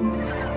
Yeah.